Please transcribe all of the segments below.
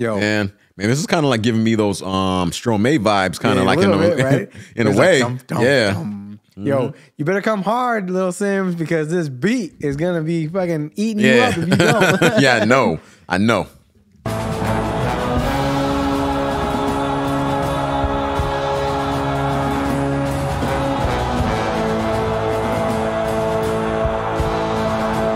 Yo. man, man, this is kind of like giving me those um Stromae vibes, kind of Yeah, like in a, little bit, right? in a like way, dum, dum, yeah. dum. Yo, you better come hard, little Simz, because this beat is gonna be fucking eating you up if you don't. yeah, I know, I know.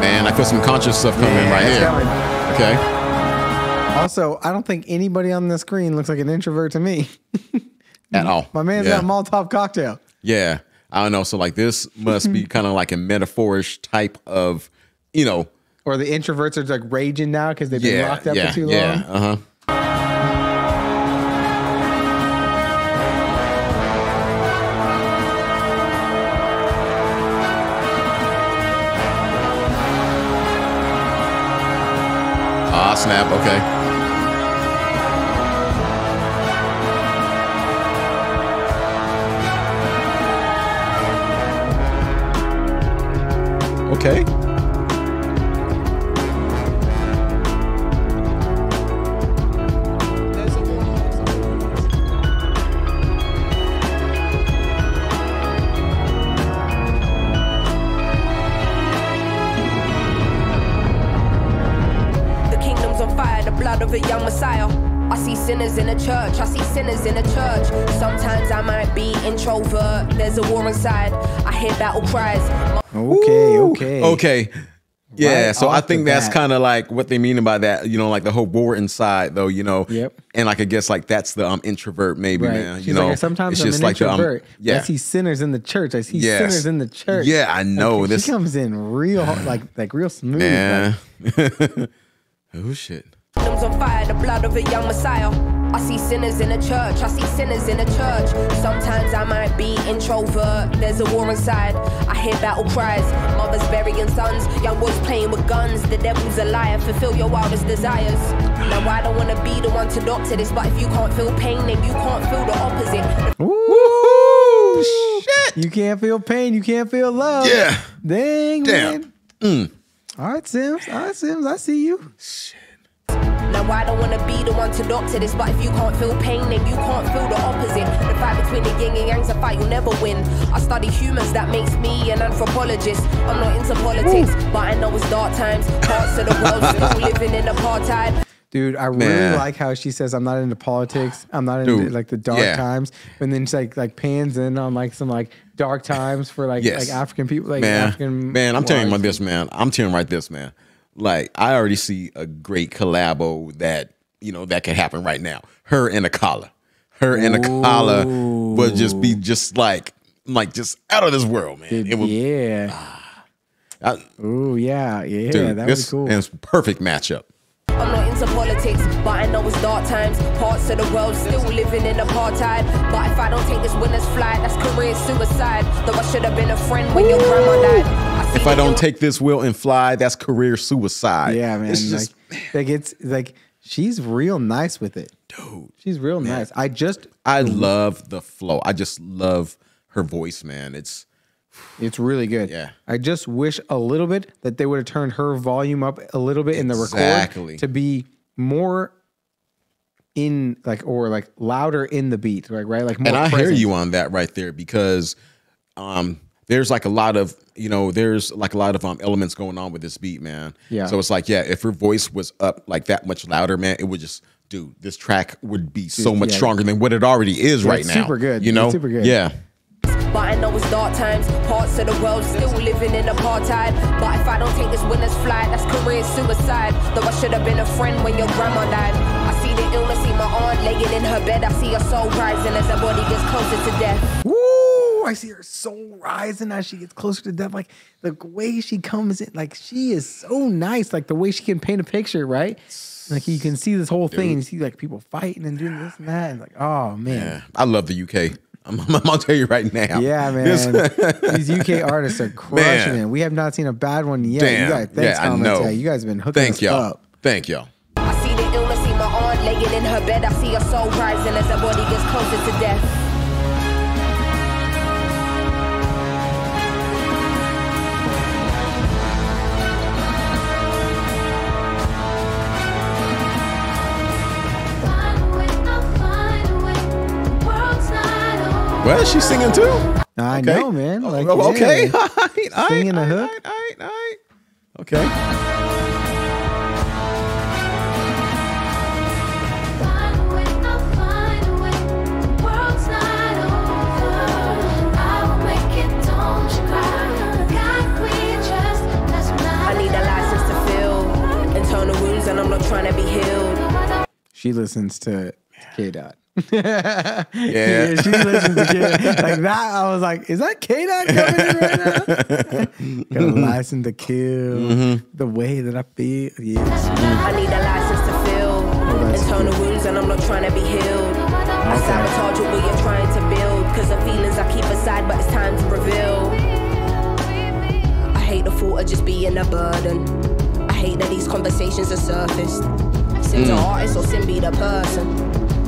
Man, I feel some conscious stuff coming Yeah, right here. coming. Okay, Also, I don't think anybody on the screen looks like an introvert to me. at all. My man's yeah. got Molotov cocktail. Yeah, I don't know. So like this must be kind of like a metaphorish type of, you know, Or the introverts are like raging now because they've been yeah, locked up yeah, for too yeah, long. uh huh. Ah, snap. Okay. Okay. The kingdom's on fire, the blood of a young Messiah. I see sinners in a church, I see sinners in a church. Sometimes I might be introvert, there's a war inside. I hear battle cries. Okay, okay. Okay. Yeah, Right so I think that's bat. kind of like what they mean by that, you know, like the whole war inside, though, you know. Yep. And like I guess like that's the um introvert, maybe, Right. man. She's you know, like, sometimes it's I'm just an like the, um, introvert. yeah, I see sinners in the church. I see Yes. sinners in the church. Yeah, I know Like, this- She comes in real, like, like real smooth. man. Like, oh shit. Kingdom's on fire, the blood of a young Messiah. I see sinners in a church, I see sinners in a church. Sometimes I might be introvert, there's a war inside. I hear battle cries, mothers burying sons, young boys playing with guns. The devil's a liar, fulfill your wildest desires. Now I don't wanna be the one to doctor this, but if you can't feel pain, then you can't feel the opposite. Woo! Shit. You can't feel pain. You can't feel love. Yeah. Dang, Damn. man. Mm. All right, Simz. All right, Simz. I see you. Now I don't wanna be the one to doctor this, but if you can't feel pain, then you can't feel the opposite. The fight between the yin and yang's a fight you'll never win. I study humans, that makes me an anthropologist. I'm not into politics, but I know it's dark times. Parts of the world still living in apartheid. Dude, I really like how she says, "I'm not into politics. I'm not into Dude, like the dark yeah. times." And then she like like pans in on like some like dark times for like Yes. like African people, like man, African. man, I'm telling you wives. about this, man. I'm telling you right this, man. Like I already see a great collabo that you know that can happen right now. Her and Akala, her and Akala would just be just like like just out of this world, man. Dude, it would, yeah. Ah. I- Ooh, yeah, yeah. dude, that was cool. and it's perfect matchup. I'm not into politics, but I know it's dark times. Parts of the world still living in apartheid. But if I don't take this winner's flight, that's career suicide. Though I should have been a friend when your grandma died. If I don't take this will and fly, that's career suicide. yeah, man. It's just, like, like it's like she's real nice with it. dude. She's real nice. I just I love the flow. I just love her voice, man. It's It's really good. Yeah. I just wish a little bit that they would have turned her volume up a little bit in the Exactly. record to be more in like or like louder in the beat, like right? Like more and I hear you on that right there because um there's like a lot of you know there's like a lot of um elements going on with this beat man Yeah. so it's like yeah if her voice was up like that much louder man it would just dude this track would be so much yeah. stronger than what it already is right it's now super good. you It's know super good. yeah But I know it's dark times. Parts of the world still living in apartheid. But if I don't take this winner's flight, that's career suicide. Though I should have been a friend when your grandma died. I see the illness, see my aunt laying in her bed. I see her soul rising as her body gets closer to death. Woo! Oh, I see her soul rising as she gets closer to death. Like the way she comes in, like she is so nice. Like the way she can paint a picture, right? Like you can see this whole thing and you see like people fighting and doing this and that. And like, oh man. yeah i love the uk i'm, I'm gonna tell you right now Yeah, man. These UK artists are crushing Man. it. We have not seen a bad one yet. damn You guys, thanks, yeah i know You. you guys have been hooking thank us y'all up. thank y'all I see the illness, see my aunt laying in her bed. I see her soul rising as her body gets closer to death. Well, she's singing too. I Okay. know, man. Oh, like, oh, okay. yeah. All right, all right, Singing the hook. right, all right, all right. Okay. Find a way, I'll find a way. The world's not over. I will make it, don't you cry. God, we trust. That's when I need a license to feel internal wounds, and I'm not trying to be healed. She listens to K Dot. Yeah. she listens to K Like that, I was like, is that K Dot coming in right now? Got a license to kill. Mm-hmm. The way that I feel. Yeah. I need a license to feel that's internal good. wounds, and I'm not trying to be healed. I Okay. sabotage what you're trying to build, cause the feelings I keep aside, but it's time to reveal. I hate the thought of just being a burden. I hate that these conversations are surfaced. Sin to artist or sin be the person.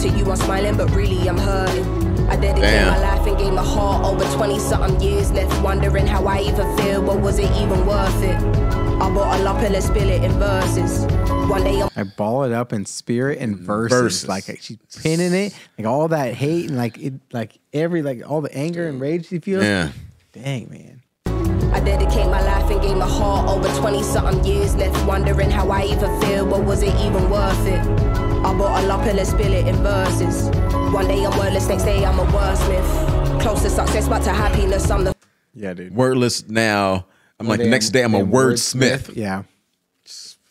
To you, I'm smiling, but really I'm hurting. I dedicated Damn. my life and gave my heart over 20 something years left, wondering how I even feel, but was it even worth it? I bottle up and let's spill it in verses. One day I'm I ball it up in spirit and mm, verses. Verses. Like she's pinning it, like all that hate and like it, like every like all the anger and rage she feels. Yeah. Dang man. I dedicate my life and gave my heart over 20 something years left, wondering how I even feel, but was it even worth it? I bottle up and let's spill it in verses. One day I'm wordless, next day I'm a wordsmith. Close to success, but to happiness, I'm the Yeah, dude. Wordless now. I'm like, next day I'm a wordsmith. Yeah.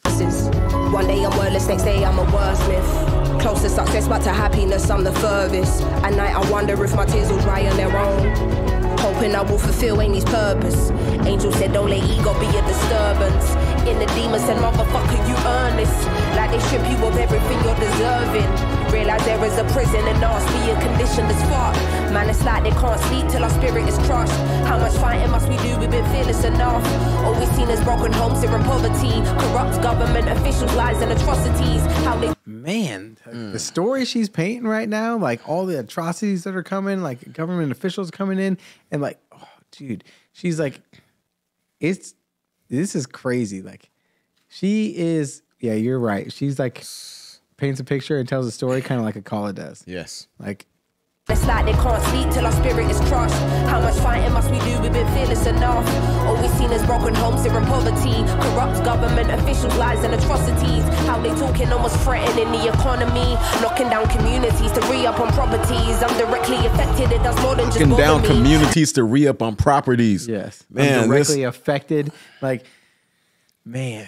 verses. One day I'm wordless, next day I'm a wordsmith. Close to success, but to happiness, I'm the furthest. At night I wonder if my tears will dry on their own. Hoping I will fulfill Amy's purpose. Angel said, don't let ego be a disturbance. In the demon said, motherfucker, you earn this. Like they strip you of everything you're deserving. Realize there is a prison and ours being conditioned as fuck. Man, it's like they can't sleep till our spirit is crushed. How much fighting must we do? We've been fearless enough. Always seen as broken homes here in poverty. Corrupt government officials, lies and atrocities. How they Man, the mm. story she's painting right now, like all the atrocities that are coming, like government officials coming in, and like, oh, dude, she's like, it's this is crazy. Like, she is, yeah, you're right. She's like paints a picture and tells a story, kind of like Akala does. Yes. Like, It's like they can't sleep till our spirit is crushed. How much fighting must we do? We've been fearless enough. Always seen as broken homes here in poverty. Corrupt government officials, lies and atrocities. How they talking almost threatening the economy. Knocking down communities to re up on properties. I'm directly affected. It does more than just Knocking down me. communities to re up on properties. yes, I'm Man, this, directly affected. Like, man,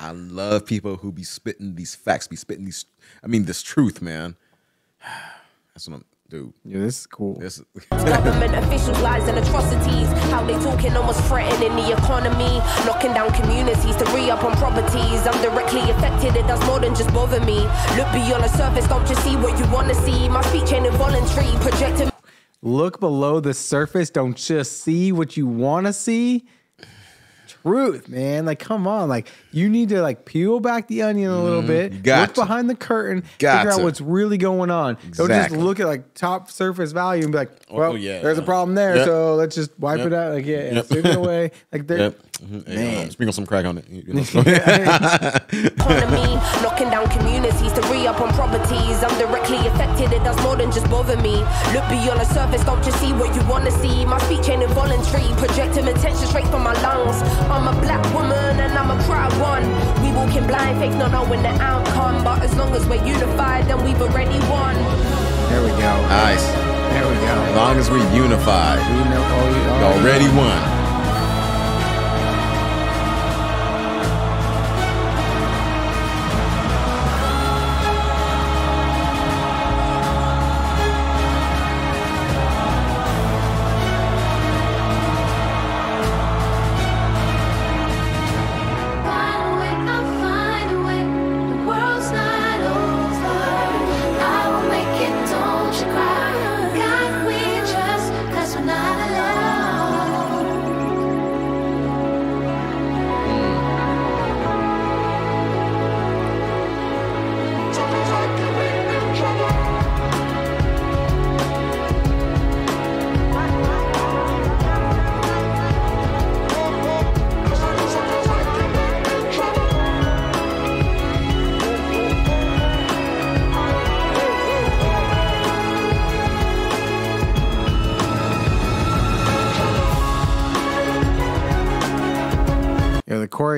I love people who be spitting these facts, be spitting these, I mean, this truth, man. That's what I'm, dude. yeah, this is cool. This, Government officials, lies and atrocities. How they talking almost threatening the economy. Knocking down communities to re up on properties. I'm directly affected, it does more than just bother me. Look beyond the surface, don't just see what you wanna see. My speech ain't involuntary, projecting. Look below the surface. Don't just see what you want to see. Truth, man. Like, come on. Like, you need to like peel back the onion a little bit. Mm-hmm. look to. behind the curtain. Got figure out what's really going on. Don't just look at like top surface value and be like, well, yeah, there's a problem there. Yep. So let's just wipe Yep. it out. Like, yeah, Yep. sweep it away. Like, there. yep. Mhm. Hey, um, sprinkle some crack on it. You know, economy, knocking down communities to re up on properties. I'm directly affected, it does more than just bother me. Look beyond the surface, don't just see what you wanna see. My speech ain't involuntary, projecting attention straight from my lungs. I'm a black woman and I'm a proud one. We walking blind, fake not knowing the outcome. But as long as we're unified, then we've already won. There we go. nice. There we go. As long as we're unified, We know, oh, you we already won.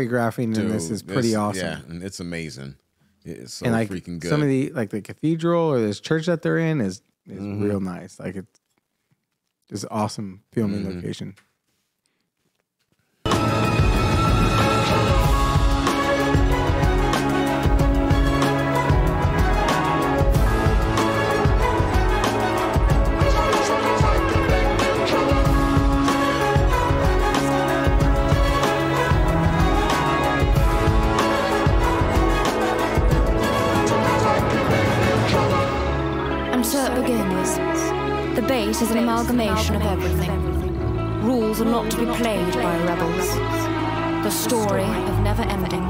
Choreographing in this is pretty this- awesome. Yeah, and it's amazing. It's so and like freaking good. some of the like the cathedral or this church that they're in is is Mm-hmm. real nice. Like it's just awesome filming Mm-hmm. location. Everything. Rules are not to be played by rebels. The story of never ending.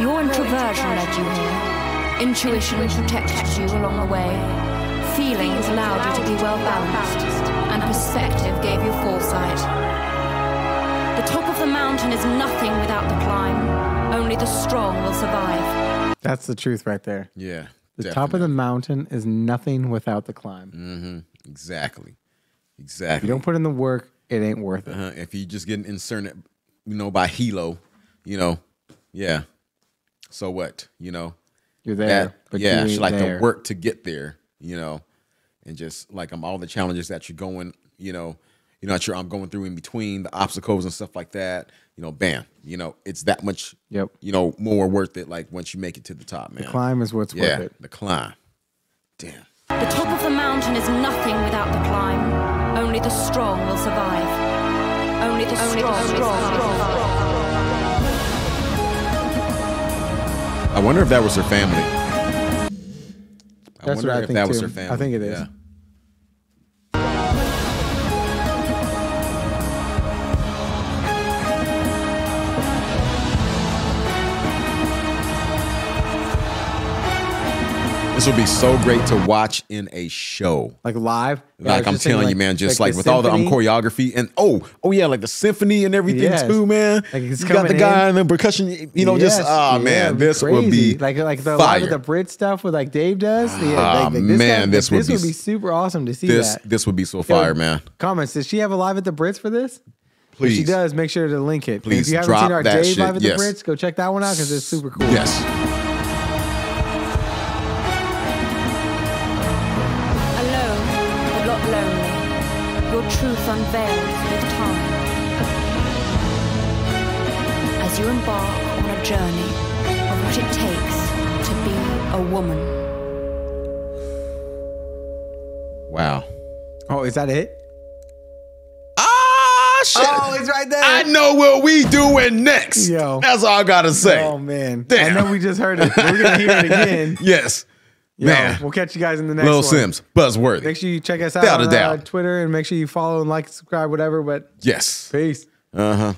Your introversion led you here. Intuition protected you along the way. Feelings allowed you to be well balanced. And perspective gave you foresight. The top of the mountain is nothing without the climb. Only the strong will survive. That's the truth right there. yeah, The top of the mountain is nothing without the climb. Mm-hmm. exactly, If exactly. you don't put in the work, it ain't worth it. uh, if you just getting inserted, you know, by Hilo, you know, yeah. So what, you know? You're there, that, but yeah, you like there. the work to get there, you know, and just like I'm all the challenges that you're going, you know, you're not sure I'm going through in between the obstacles and stuff like that. You know, bam, you know, it's that much, Yep. you know, more worth it. Like once you make it to the top, man. The Climb is what's yeah, worth it. the climb. Damn. The top of the mountain is nothing without the climb. Only the strong will survive. Only the strong. I wonder if that was her family. I That's wonder what I if think that was her family. I think it is. Yeah. This would be so great to watch in a show. Like live. Yeah, Like I'm just telling you, man, just like, the with all the um, choreography and oh, oh yeah, like the symphony and everything Yes. too, man. Like, it's you got the guy in. and the percussion, you know, just Yes, oh yeah, man, this would crazy. be like like the fire. live at the Brit stuff with like Dave does. Yeah, Ah, like, like this man, this would be would be super awesome to see this that. this would be so fire, Yo, man. Comments. Does she have a live at the Brits for this? If Please, she does, make sure to link it. Please if you haven't drop seen our Dave shit, live at yes. the Brits, go check that one out because it's super cool. yes, truth unveiled through time. As you embark on a journey of what it takes to be a woman. wow. Oh, is that it? Ah, shit. Oh, it's right there. I know what we doing next. Yo. That's all I gotta say. Oh man, Damn. I know we just heard it. We're gonna hear it again. Yes, Yo, man. we'll catch you guys in the next Lil one. Simz, buzzworthy. Make sure you check us out Without on uh. Twitter and make sure you follow and like, subscribe, whatever. But yes. peace. Uh huh.